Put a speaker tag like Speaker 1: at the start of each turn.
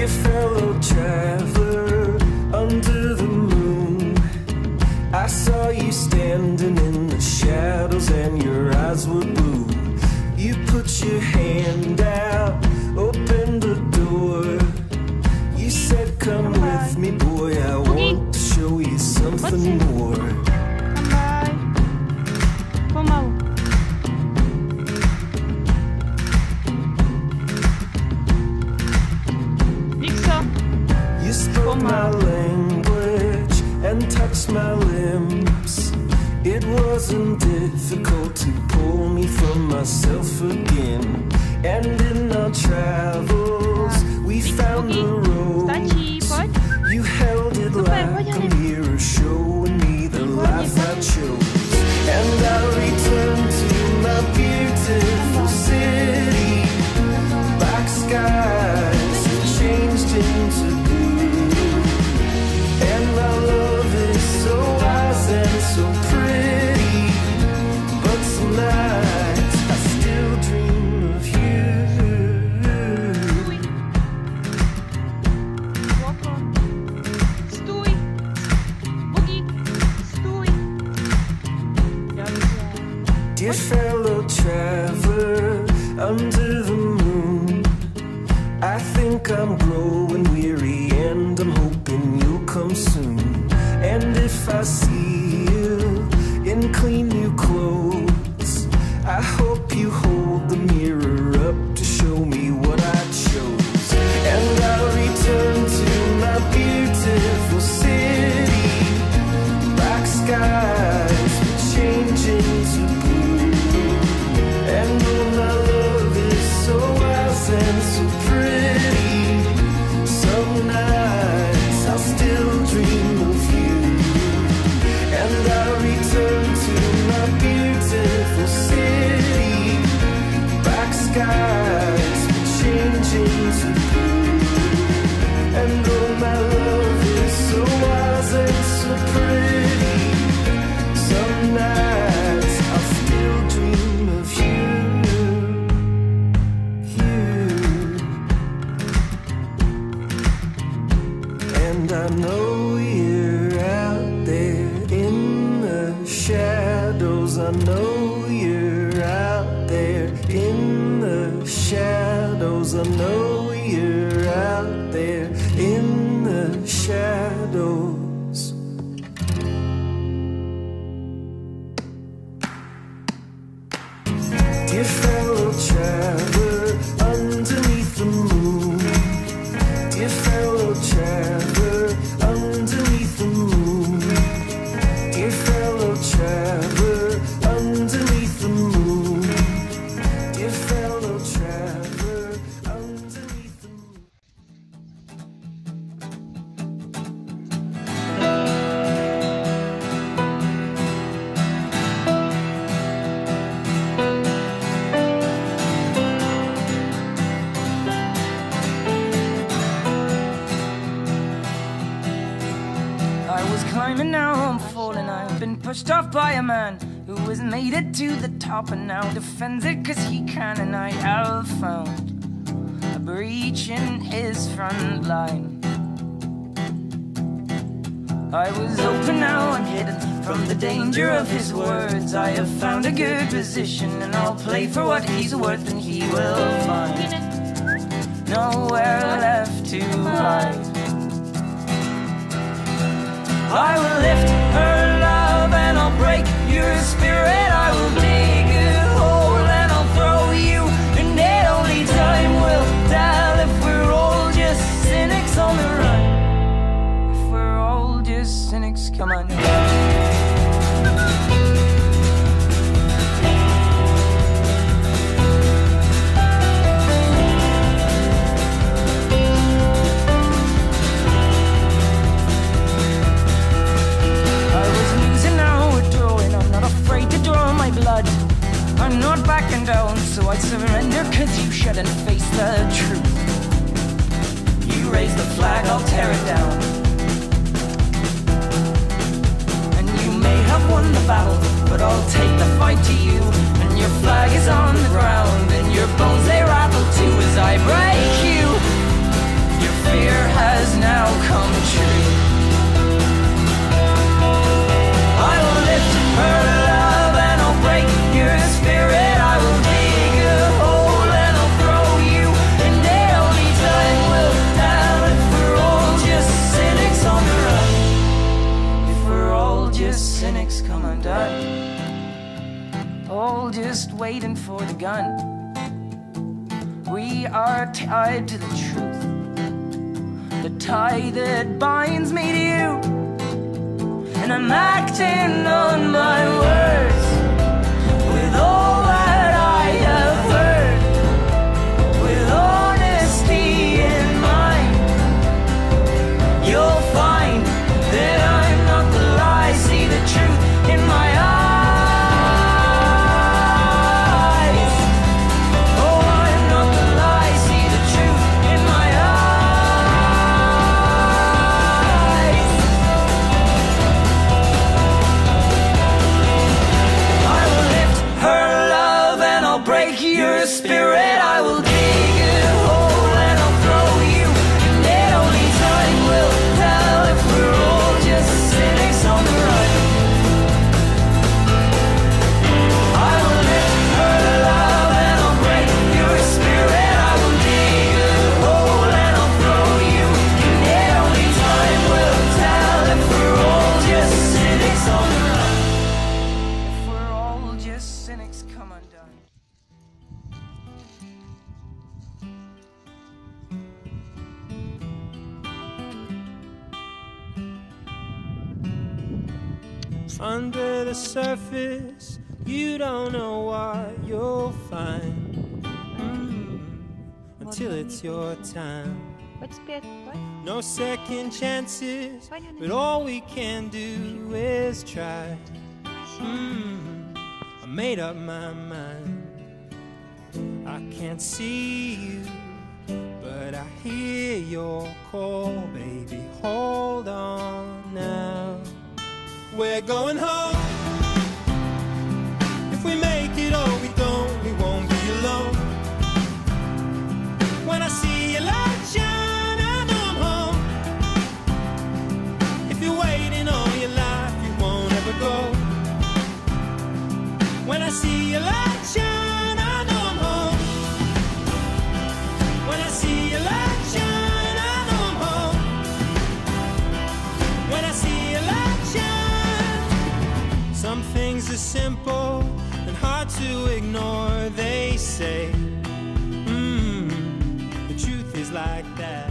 Speaker 1: Dear fellow traveler under the moon, I saw you standing in the shadows and your eyes were blue. You put your hand out, opened the door. You said, Come with me, boy, I want to show you something more. whisper my language and touch my limbs. It wasn't difficult to pull me from myself again. And in our travels, we found the road. You held it like a mirror, showing me the life I chose. And I returned to my beautiful city, black skies changed into blue. Dear fellow traveler under the moon, I think I'm growing weary and I'm hoping you'll come soon. And if I see you in clean I know
Speaker 2: pushed off by a man who has made it to the top and now defends it cause he can. And I have found a breach in his front line. I was open, now I'm hidden from the danger of his words. I have found a good position and I'll play for what he's worth and he will find nowhere left to hide. I will lift her love and I'll break your spirit. I will backing down, so I surrender cause you shouldn't face the truth. You raise the flag, I'll tear it down. And you may have won the battle, but I'll take the fight to you. And your flag is on the ground, for the gun. We are tied to the truth, the tie that binds me to you. And I'm acting on my word.
Speaker 3: Under the surface, you don't know what you'll find mm-hmm. until it's your time. No second chances, but all we can do is try. Mm, I made up my mind. I can't see you, but I hear your call, baby. Hold we're going home. are simple and hard to ignore, they say. Mm, the truth is like that.